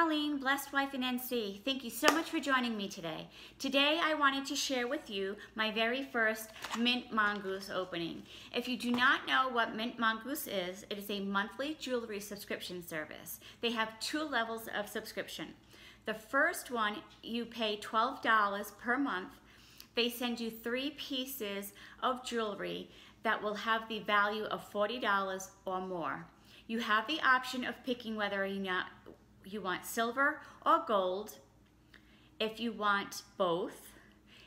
Colleen, Blessed Wife in NC. Thank you so much for joining me today. Today I wanted to share with you my very first Mint Mongoose opening. If you do not know what Mint Mongoose is, it is a monthly jewelry subscription service. They have two levels of subscription. The first one, you pay $12 per month. They send you three pieces of jewelry that will have the value of $40 or more. You have the option of picking whether or not you want silver or gold, if you want both,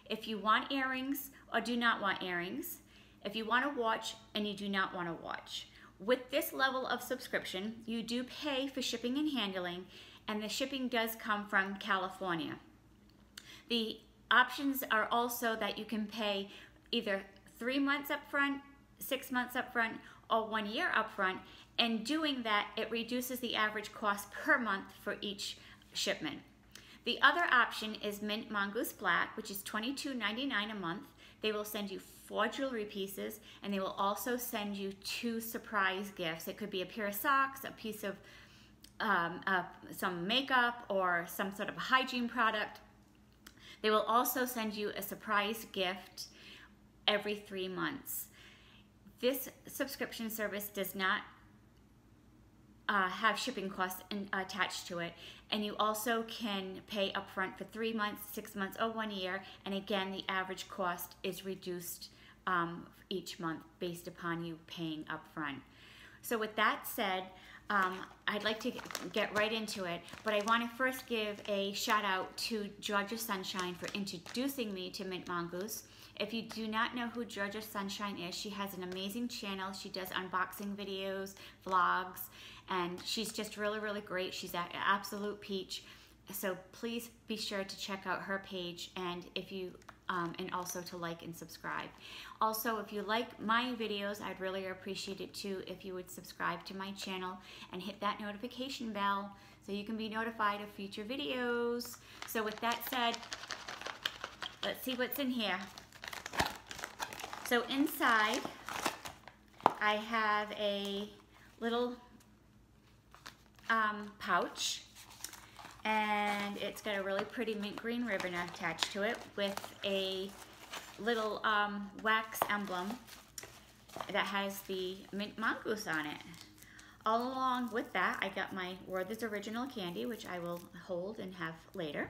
if you want earrings or do not want earrings, if you want a watch and you do not want a watch. With this level of subscription, you do pay for shipping and handling, and the shipping does come from California. The options are also that you can pay either three months up front, six months up front, or one year upfront. and doing that, it reduces the average cost per month for each shipment. The other option is Mint Mongoose Black, which is $22.99 a month. They will send you four jewelry pieces, and they will also send you two surprise gifts. It could be a pair of socks, a piece of um, uh, some makeup, or some sort of hygiene product. They will also send you a surprise gift every three months. This subscription service does not uh, have shipping costs in, attached to it. And you also can pay upfront for three months, six months, or one year. And again, the average cost is reduced um, each month based upon you paying upfront. So with that said, um, I'd like to get right into it, but I want to first give a shout out to Georgia Sunshine for introducing me to Mint Mongoose. If you do not know who Georgia Sunshine is, she has an amazing channel. She does unboxing videos, vlogs, and she's just really, really great. She's an absolute peach. So please be sure to check out her page and if you um, and also to like and subscribe. Also, if you like my videos, I'd really appreciate it too if you would subscribe to my channel and hit that notification bell so you can be notified of future videos. So with that said, let's see what's in here. So inside, I have a little um, pouch and it's got a really pretty mint green ribbon attached to it with a little um, wax emblem that has the mint mongoose on it. All along with that, I got my Werther's Original Candy, which I will hold and have later.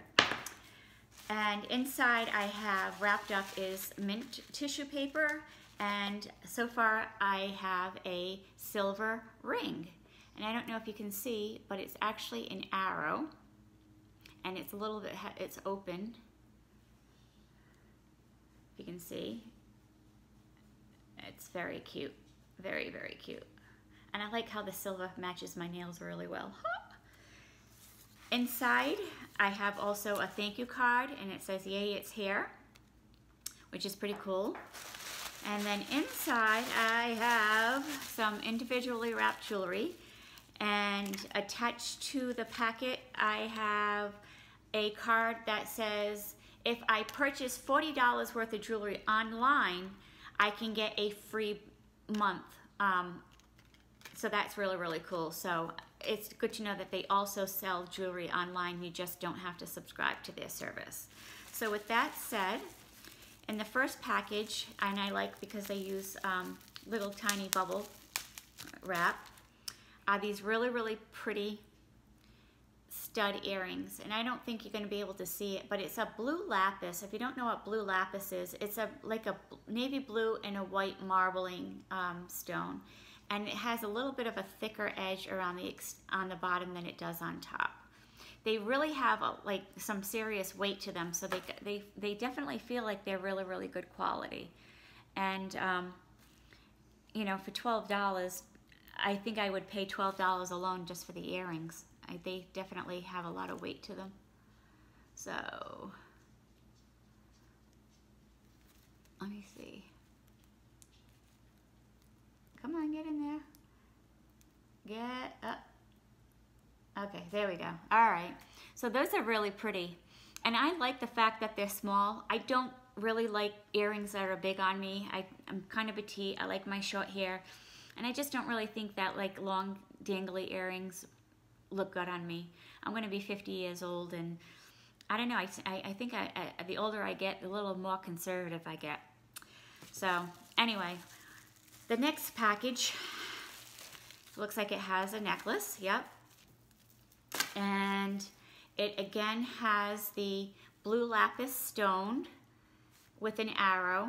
And inside I have wrapped up is mint tissue paper, and so far I have a silver ring. And I don't know if you can see, but it's actually an arrow. And it's a little bit, it's open. If you can see. It's very cute. Very, very cute. And I like how the silver matches my nails really well. Inside, I have also a thank you card, and it says, yay, it's here, which is pretty cool. And then inside, I have some individually wrapped jewelry. And attached to the packet, I have a card that says, if I purchase $40 worth of jewelry online, I can get a free month. Um, so that's really, really cool. So it's good to know that they also sell jewelry online. You just don't have to subscribe to their service. So with that said, in the first package, and I like because they use um, little tiny bubble wrap, are these really, really pretty stud earrings. And I don't think you're going to be able to see it, but it's a blue lapis. If you don't know what blue lapis is, it's a like a navy blue and a white marbling um, stone. And it has a little bit of a thicker edge around the on the bottom than it does on top. They really have a, like some serious weight to them, so they, they, they definitely feel like they're really, really good quality. And, um, you know, for $12, I think I would pay $12 alone just for the earrings. I, they definitely have a lot of weight to them. So, let me see. Come on, get in there. Get up. Okay, there we go. All right. So those are really pretty. And I like the fact that they're small. I don't really like earrings that are big on me. I, I'm kind of petite. I like my short hair. And I just don't really think that like long dangly earrings look good on me. I'm going to be 50 years old and I don't know, I, I, think I, I, the older I get, the little more conservative I get. So anyway, the next package looks like it has a necklace, yep. And it again has the blue lapis stone with an arrow.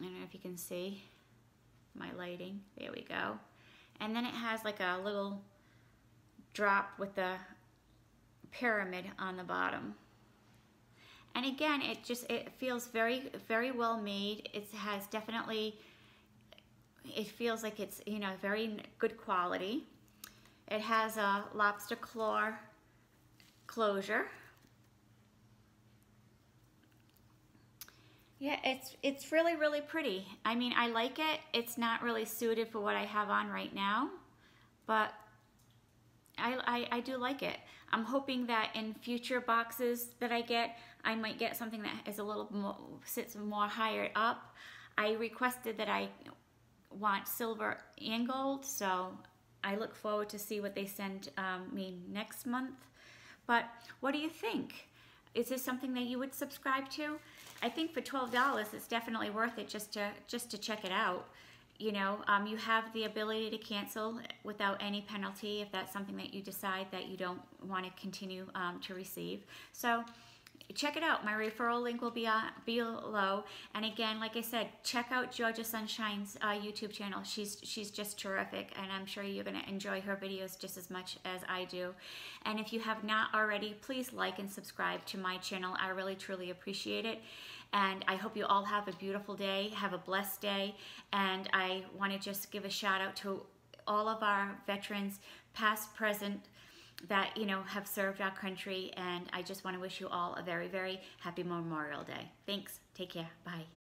I don't know if you can see my lighting. There we go. And then it has like a little drop with the pyramid on the bottom. And again, it just, it feels very, very well made. It has definitely, it feels like it's, you know, very good quality. It has a lobster claw closure. Yeah, it's it's really, really pretty. I mean, I like it. It's not really suited for what I have on right now, but I, I, I do like it. I'm hoping that in future boxes that I get, I might get something that is a little more, sits more higher up. I requested that I want silver and gold, so I look forward to see what they send um, me next month. But what do you think? Is this something that you would subscribe to? I think for $12, it's definitely worth it just to, just to check it out. You know, um, you have the ability to cancel without any penalty if that's something that you decide that you don't want to continue um, to receive. So check it out. My referral link will be uh, below. And again, like I said, check out Georgia Sunshine's uh, YouTube channel. She's she's just terrific, and I'm sure you're going to enjoy her videos just as much as I do. And if you have not already, please like and subscribe to my channel. I really truly appreciate it. And I hope you all have a beautiful day, have a blessed day. And I want to just give a shout out to all of our veterans, past, present, that you know have served our country and I just want to wish you all a very very happy Memorial Day. Thanks. Take care. Bye.